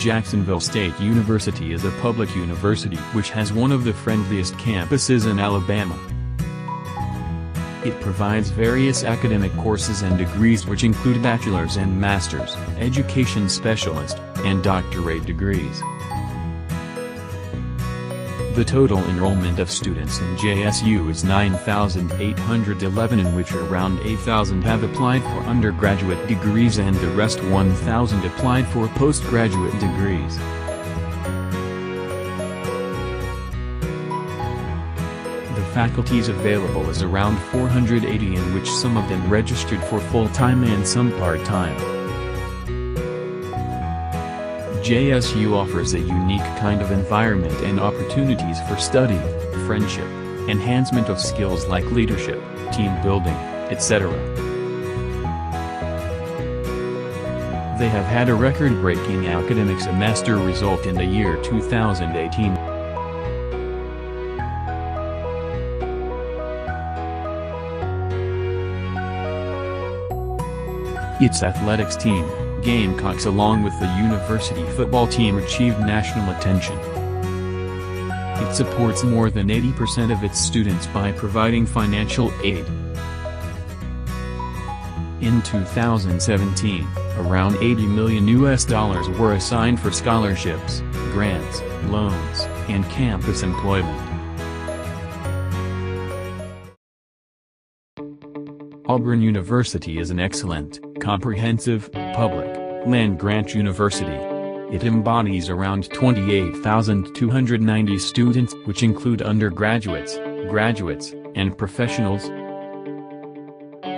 Jacksonville State University is a public university which has one of the friendliest campuses in Alabama. It provides various academic courses and degrees which include bachelor's and master's, education specialist, and doctorate degrees. The total enrollment of students in JSU is 9,811 in which around 8,000 have applied for undergraduate degrees and the rest 1,000 applied for postgraduate degrees. The faculties available is around 480 in which some of them registered for full-time and some part-time. JSU offers a unique kind of environment and opportunities for study, friendship, enhancement of skills like leadership, team building, etc. They have had a record-breaking academic semester result in the year 2018. Its athletics team, Gamecocks along with the university football team achieved national attention. It supports more than 80% of its students by providing financial aid. In 2017, around 80 million US dollars were assigned for scholarships, grants, loans, and campus employment. Auburn University is an excellent, comprehensive, public, land-grant university. It embodies around 28,290 students which include undergraduates, graduates, and professionals.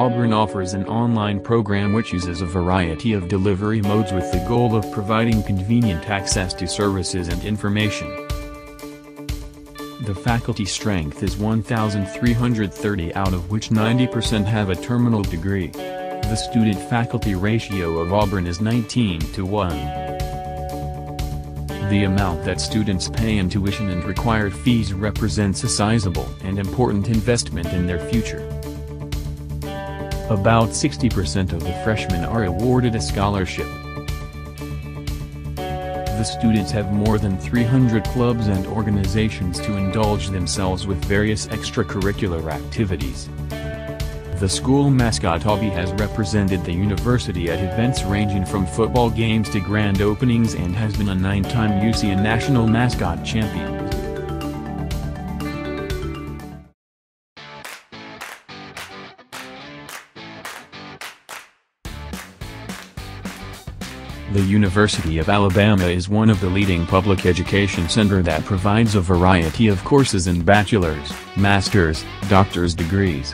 Auburn offers an online program which uses a variety of delivery modes with the goal of providing convenient access to services and information. The faculty strength is 1,330 out of which 90% have a terminal degree. The student-faculty ratio of Auburn is 19 to 1. The amount that students pay in tuition and required fees represents a sizable and important investment in their future. About 60% of the freshmen are awarded a scholarship, the students have more than 300 clubs and organizations to indulge themselves with various extracurricular activities. The school mascot Aubie has represented the university at events ranging from football games to grand openings and has been a nine-time UCA National Mascot Champion. The University of Alabama is one of the leading public education center that provides a variety of courses in bachelor's, master's, doctor's degrees.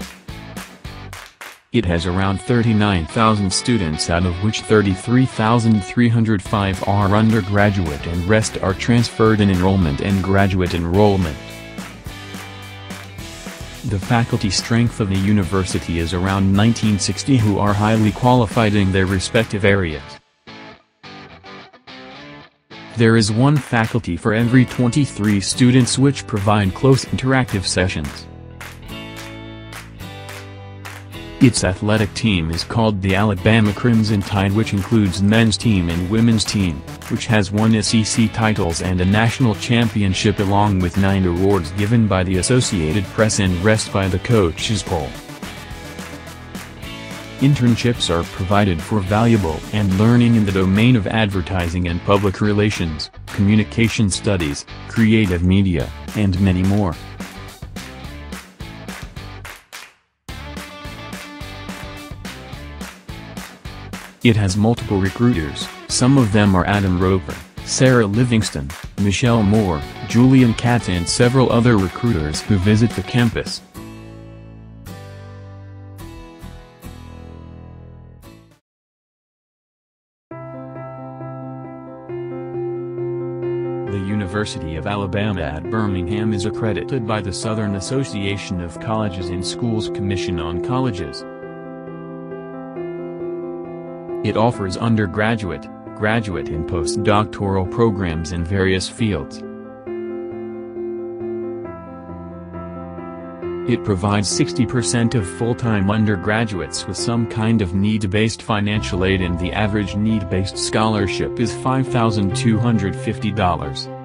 It has around 39,000 students out of which 33,305 are undergraduate and rest are transferred in enrollment and graduate enrollment. The faculty strength of the university is around 1960 who are highly qualified in their respective areas. There is one faculty for every 23 students which provide close interactive sessions. Its athletic team is called the Alabama Crimson Tide which includes men's team and women's team, which has won SEC titles and a national championship along with nine awards given by the Associated Press and rest by the Coaches Poll. Internships are provided for valuable and learning in the domain of advertising and public relations, communication studies, creative media, and many more. It has multiple recruiters, some of them are Adam Roper, Sarah Livingston, Michelle Moore, Julian Katz and several other recruiters who visit the campus. The University of Alabama at Birmingham is accredited by the Southern Association of Colleges and Schools Commission on Colleges. It offers undergraduate, graduate and postdoctoral programs in various fields. It provides 60% of full-time undergraduates with some kind of need-based financial aid and the average need-based scholarship is $5,250.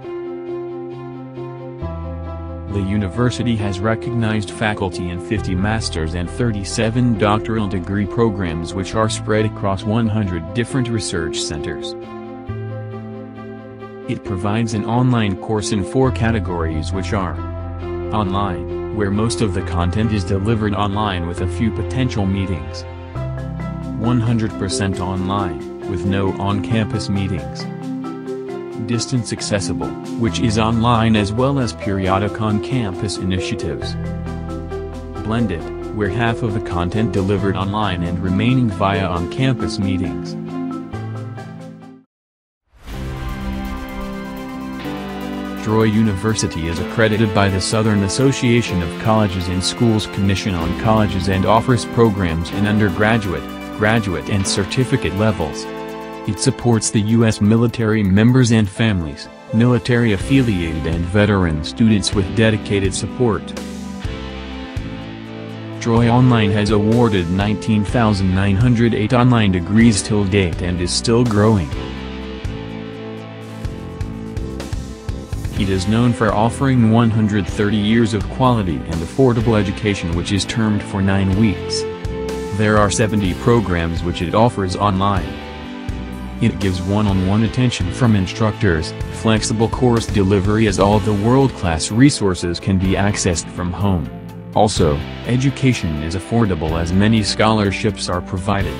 The university has recognized faculty in 50 master's and 37 doctoral degree programs which are spread across 100 different research centers. It provides an online course in four categories which are Online, where most of the content is delivered online with a few potential meetings. 100% online, with no on-campus meetings. Distance accessible, which is online as well as periodic on-campus initiatives. Blended, where half of the content delivered online and remaining via on-campus meetings. Troy University is accredited by the Southern Association of Colleges and Schools Commission on Colleges and offers programs in undergraduate, graduate and certificate levels. It supports the U.S. military members and families, military-affiliated and veteran students with dedicated support. Troy Online has awarded 19,908 online degrees till date and is still growing. It is known for offering 130 years of quality and affordable education which is termed for 9 weeks. There are 70 programs which it offers online. It gives one-on-one -on -one attention from instructors, flexible course delivery as all the world-class resources can be accessed from home. Also, education is affordable as many scholarships are provided.